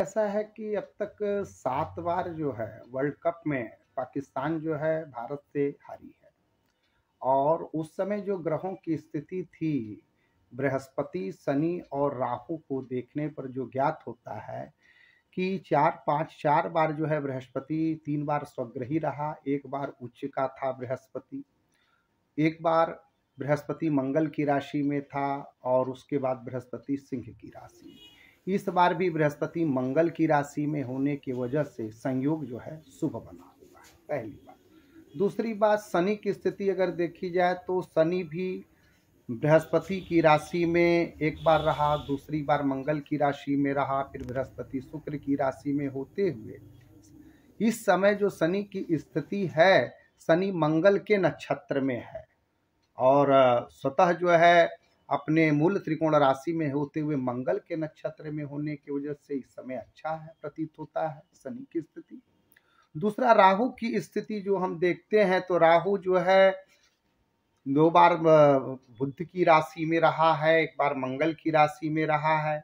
ऐसा है कि अब तक सात बार जो है वर्ल्ड कप में पाकिस्तान जो है भारत से हारी है। और उस समय जो ग्रहों की स्थिति थी, बृहस्पति, शनि और राहु को देखने पर जो ज्ञात होता है कि चार, पाँच, चार बार जो है बृहस्पति, तीन बार स्वग्रही रहा, एक बार उच्च का था बृहस्पति, एक बार बृहस्पति मंगल की राशि में था और उसके बाद बृहस्पति सिंह की राशि। में इस बार भी बृहस्पति मंगल की राशि में होने की वजह से संयोग जो है शुभ बना हुआ है, पहली बात। दूसरी बात, शनि की स्थिति अगर देखी जाए तो शनि भी बृहस्पति की राशि में एक बार रहा, दूसरी बार मंगल की राशि में रहा, फिर बृहस्पति शुक्र की राशि में होते हुए। इस समय जो शनि की स्थिति है, शनि मंगल के नक्षत्र में है और स्वतः जो है अपने मूल त्रिकोण राशि में होते हुए मंगल के नक्षत्र में होने की वजह से इस समय अच्छा है, प्रतीत होता है, शनि की स्थिति। दूसरा, राहु की स्थिति जो हम देखते हैं तो राहु जो है, दो बार बुद्ध की राशि में रहा है, एक बार मंगल की राशि में रहा है।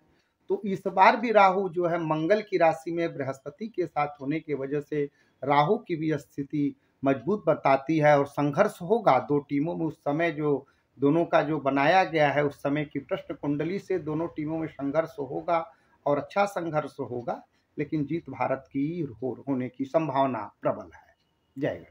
तो इस बार भी राहु जो है, मंगल की राशि में बृहस्पति के साथ होने की वजह से राहु की भी स्थिति मज़बूत बताती है और संघर्ष होगा। दो टीमों में उस समय जो दोनों का जो बनाया गया है उस समय की प्रश्न कुंडली से दोनों टीमों में संघर्ष होगा और अच्छा संघर्ष होगा लेकिन जीत भारत की हो, होने की संभावना प्रबल है। जय